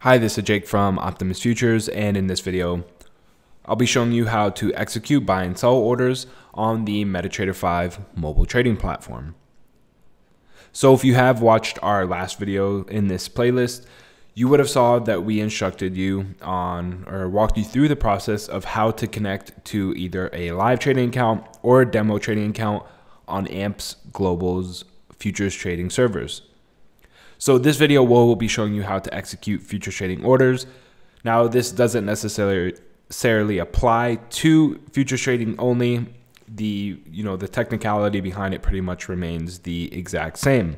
Hi, this is Jake from Optimus Futures, and in this video, I'll be showing you how to execute buy and sell orders on the MetaTrader 5 mobile trading platform. So if you have watched our last video in this playlist, you would have saw that we instructed you on or walked you through the process of how to connect to either a live trading account or a demo trading account on AMPS Global's futures trading servers. So this video will be showing you how to execute future trading orders. Now this doesn't necessarily apply to future trading only. The you know the technicality behind it pretty much remains the exact same.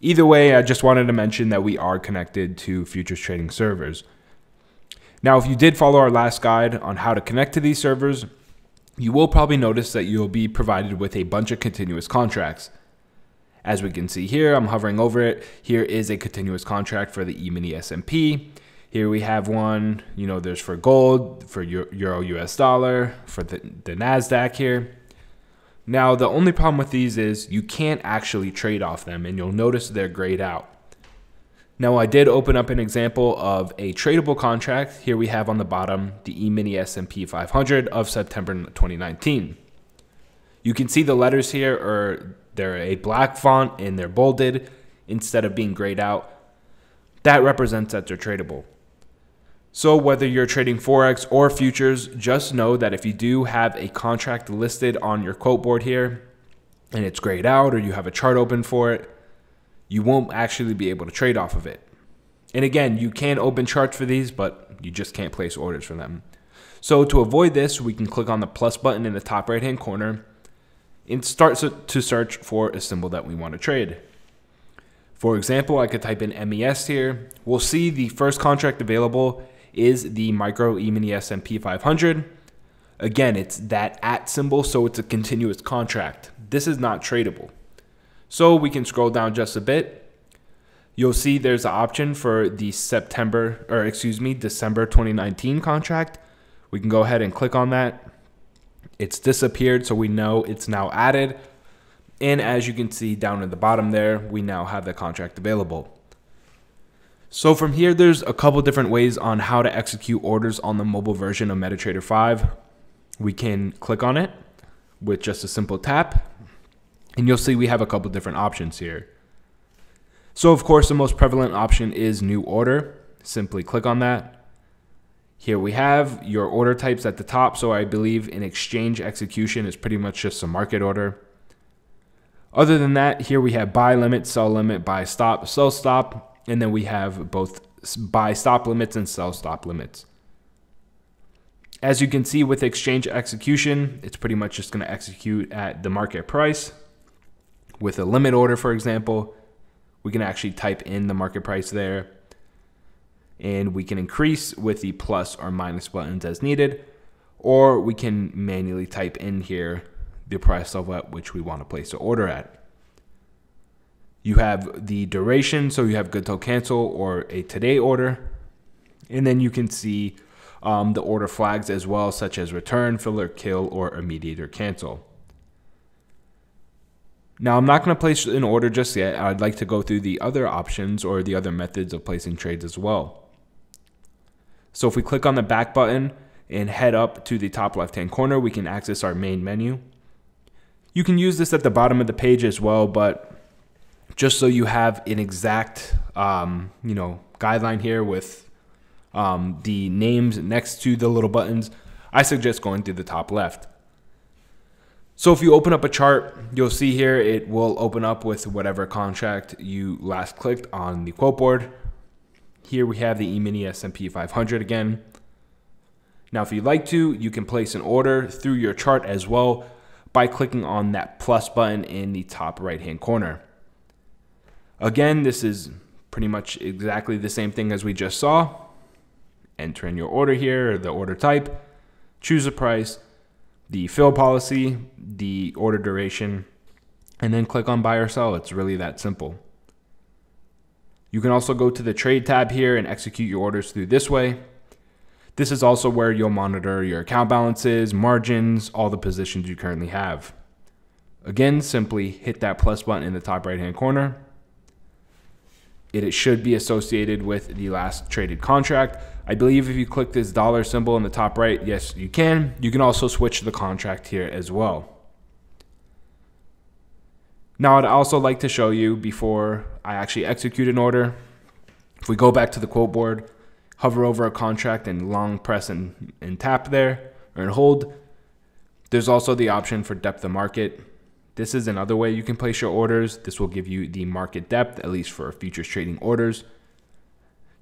Either way, I just wanted to mention that we are connected to futures trading servers. Now, if you did follow our last guide on how to connect to these servers, you will probably notice that you'll be provided with a bunch of continuous contracts. As we can see here, I'm hovering over it. Here is a continuous contract for the E-mini S&P. Here we have one, you know, there's for gold, for Euro US dollar, for the, the NASDAQ here. Now, the only problem with these is you can't actually trade off them and you'll notice they're grayed out. Now, I did open up an example of a tradable contract. Here we have on the bottom the E-mini S&P 500 of September 2019. You can see the letters here are they're a black font and they're bolded instead of being grayed out. That represents that they're tradable. So whether you're trading Forex or futures, just know that if you do have a contract listed on your quote board here and it's grayed out or you have a chart open for it, you won't actually be able to trade off of it. And again, you can open charts for these, but you just can't place orders for them. So to avoid this, we can click on the plus button in the top right hand corner and start to search for a symbol that we want to trade. For example, I could type in MES here. We'll see the first contract available is the micro E-mini S&P 500. Again, it's that at symbol, so it's a continuous contract. This is not tradable. So we can scroll down just a bit. You'll see there's an option for the September, or excuse me, December 2019 contract. We can go ahead and click on that. It's disappeared, so we know it's now added. And as you can see down at the bottom there, we now have the contract available. So from here, there's a couple different ways on how to execute orders on the mobile version of MetaTrader 5. We can click on it with just a simple tap, and you'll see we have a couple different options here. So of course, the most prevalent option is new order. Simply click on that. Here we have your order types at the top. So I believe an exchange execution is pretty much just a market order. Other than that, here we have buy limit, sell limit, buy stop, sell stop, and then we have both buy stop limits and sell stop limits. As you can see with exchange execution, it's pretty much just going to execute at the market price. With a limit order, for example, we can actually type in the market price there. And we can increase with the plus or minus buttons as needed. Or we can manually type in here the price level at which we want to place the order at. You have the duration, so you have good till cancel or a today order. And then you can see um, the order flags as well, such as return, fill or kill, or immediate or cancel. Now, I'm not going to place an order just yet. I'd like to go through the other options or the other methods of placing trades as well. So if we click on the back button and head up to the top left hand corner, we can access our main menu. You can use this at the bottom of the page as well, but just so you have an exact, um, you know, guideline here with um, the names next to the little buttons, I suggest going to the top left. So if you open up a chart, you'll see here it will open up with whatever contract you last clicked on the quote board. Here we have the E-mini S&P 500 again. Now, if you'd like to, you can place an order through your chart as well by clicking on that plus button in the top right hand corner. Again, this is pretty much exactly the same thing as we just saw. Enter in your order here, the order type, choose a price, the fill policy, the order duration, and then click on buy or sell. It's really that simple. You can also go to the trade tab here and execute your orders through this way. This is also where you'll monitor your account balances, margins, all the positions you currently have. Again, simply hit that plus button in the top right hand corner it, it should be associated with the last traded contract. I believe if you click this dollar symbol in the top right, yes, you can. You can also switch the contract here as well. Now, I'd also like to show you before I actually execute an order. If we go back to the quote board, hover over a contract and long press and, and tap there or hold, there's also the option for depth of market. This is another way you can place your orders. This will give you the market depth, at least for futures trading orders.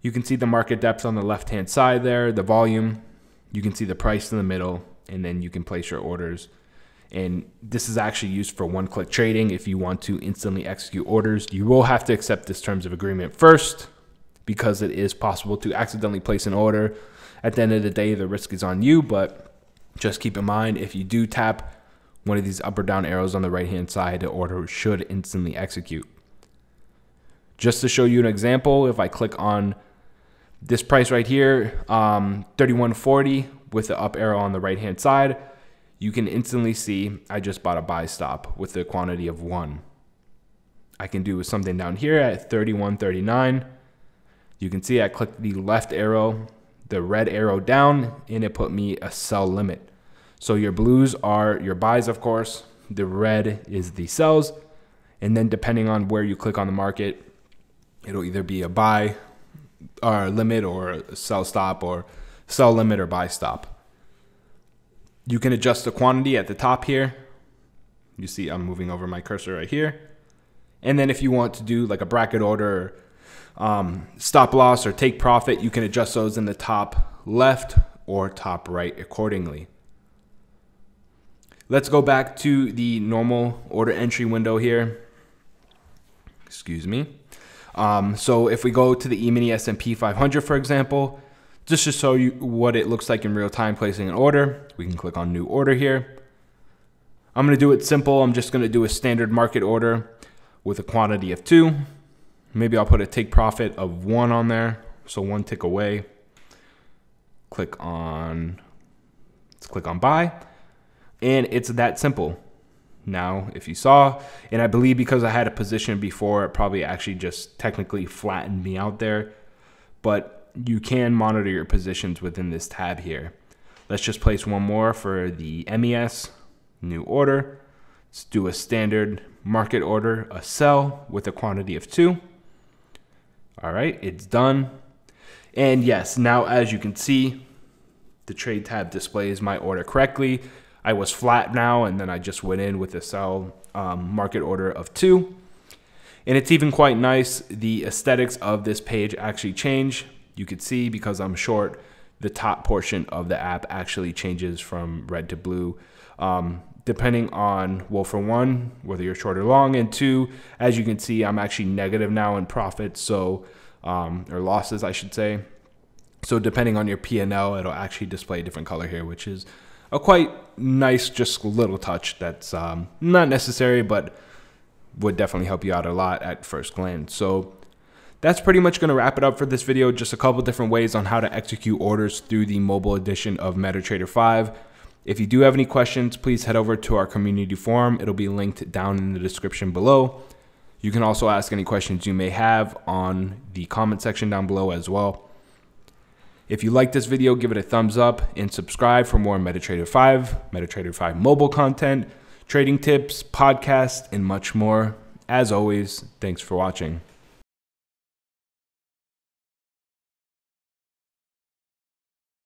You can see the market depth on the left hand side there, the volume. You can see the price in the middle, and then you can place your orders. And this is actually used for one click trading. If you want to instantly execute orders, you will have to accept this terms of agreement first because it is possible to accidentally place an order. At the end of the day, the risk is on you, but just keep in mind if you do tap one of these up or down arrows on the right hand side, the order should instantly execute. Just to show you an example, if I click on this price right here, um, 3140 with the up arrow on the right hand side, you can instantly see I just bought a buy stop with the quantity of one. I can do something down here at 3139. You can see I clicked the left arrow, the red arrow down, and it put me a sell limit. So your blues are your buys, of course. The red is the sells. And then depending on where you click on the market, it'll either be a buy or limit or a sell stop or sell limit or buy stop. You can adjust the quantity at the top here. You see I'm moving over my cursor right here. And then if you want to do like a bracket order, um, stop loss or take profit, you can adjust those in the top left or top right accordingly. Let's go back to the normal order entry window here. Excuse me. Um, so if we go to the E-mini S&P 500, for example, just to show you what it looks like in real time placing an order, we can click on new order here. I'm going to do it simple. I'm just going to do a standard market order with a quantity of two. Maybe I'll put a take profit of one on there. So one tick away. Click on, let's click on buy. And it's that simple. Now, if you saw, and I believe because I had a position before, it probably actually just technically flattened me out there. But you can monitor your positions within this tab here. Let's just place one more for the MES, new order. Let's do a standard market order, a sell with a quantity of two. All right, it's done. And yes, now as you can see, the trade tab displays my order correctly. I was flat now, and then I just went in with a sell um, market order of two. And it's even quite nice. The aesthetics of this page actually change. You could see because I'm short, the top portion of the app actually changes from red to blue. Um, depending on, well, for one, whether you're short or long, and two, as you can see, I'm actually negative now in profits, so, um, or losses, I should say. So depending on your P&L, it'll actually display a different color here, which is a quite nice, just little touch that's um, not necessary, but would definitely help you out a lot at first glance. So that's pretty much going to wrap it up for this video. Just a couple different ways on how to execute orders through the mobile edition of MetaTrader 5. If you do have any questions, please head over to our community forum. It'll be linked down in the description below. You can also ask any questions you may have on the comment section down below as well. If you like this video, give it a thumbs up and subscribe for more MetaTrader 5, MetaTrader 5 mobile content, trading tips, podcasts, and much more. As always, thanks for watching.